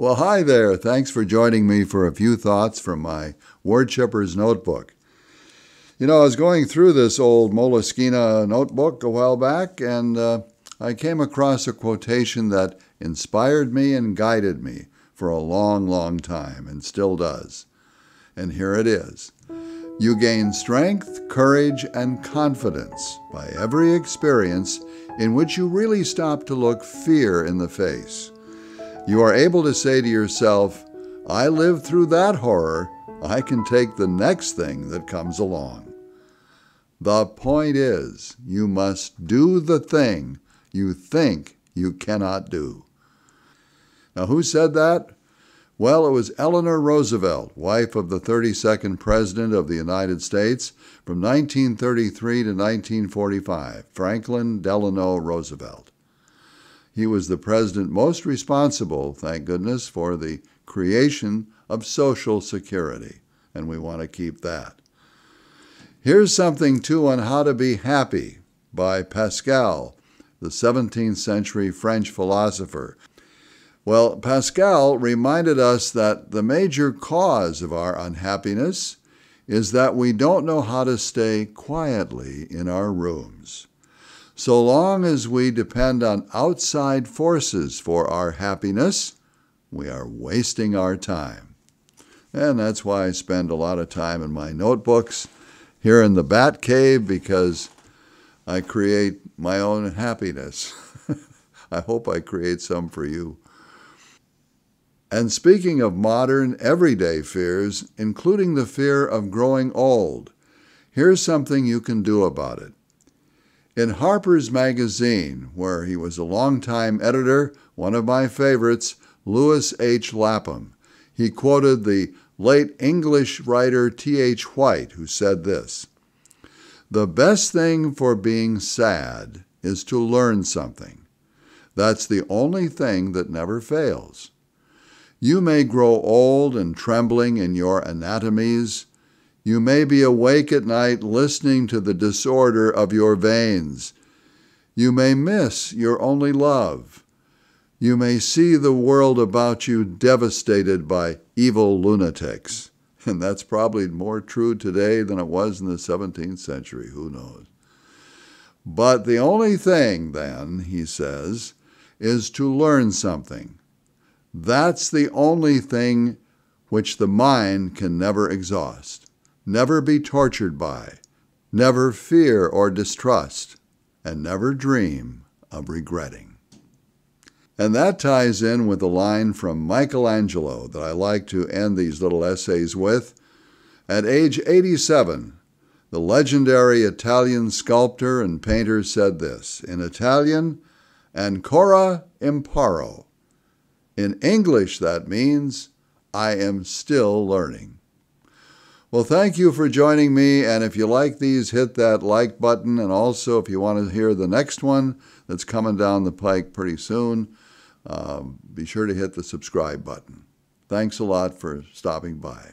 Well, hi there. Thanks for joining me for a few thoughts from my Wordchipper's Notebook. You know, I was going through this old Moleskine notebook a while back, and uh, I came across a quotation that inspired me and guided me for a long, long time, and still does. And here it is You gain strength, courage, and confidence by every experience in which you really stop to look fear in the face. You are able to say to yourself, I lived through that horror, I can take the next thing that comes along. The point is, you must do the thing you think you cannot do. Now, who said that? Well, it was Eleanor Roosevelt, wife of the 32nd President of the United States from 1933 to 1945, Franklin Delano Roosevelt. He was the president most responsible, thank goodness, for the creation of Social Security, and we want to keep that. Here's something, too, on how to be happy by Pascal, the 17th century French philosopher. Well, Pascal reminded us that the major cause of our unhappiness is that we don't know how to stay quietly in our rooms. So long as we depend on outside forces for our happiness, we are wasting our time. And that's why I spend a lot of time in my notebooks here in the Bat Cave because I create my own happiness. I hope I create some for you. And speaking of modern, everyday fears, including the fear of growing old, here's something you can do about it. In Harper's Magazine, where he was a longtime editor, one of my favorites, Lewis H. Lapham, he quoted the late English writer T.H. White, who said this The best thing for being sad is to learn something. That's the only thing that never fails. You may grow old and trembling in your anatomies, you may be awake at night listening to the disorder of your veins. You may miss your only love. You may see the world about you devastated by evil lunatics. And that's probably more true today than it was in the 17th century. Who knows? But the only thing, then, he says, is to learn something. That's the only thing which the mind can never exhaust never be tortured by, never fear or distrust, and never dream of regretting. And that ties in with a line from Michelangelo that I like to end these little essays with. At age 87, the legendary Italian sculptor and painter said this in Italian, Ancora imparo. In English, that means, I am still learning. Well, thank you for joining me. And if you like these, hit that like button. And also, if you want to hear the next one that's coming down the pike pretty soon, um, be sure to hit the subscribe button. Thanks a lot for stopping by.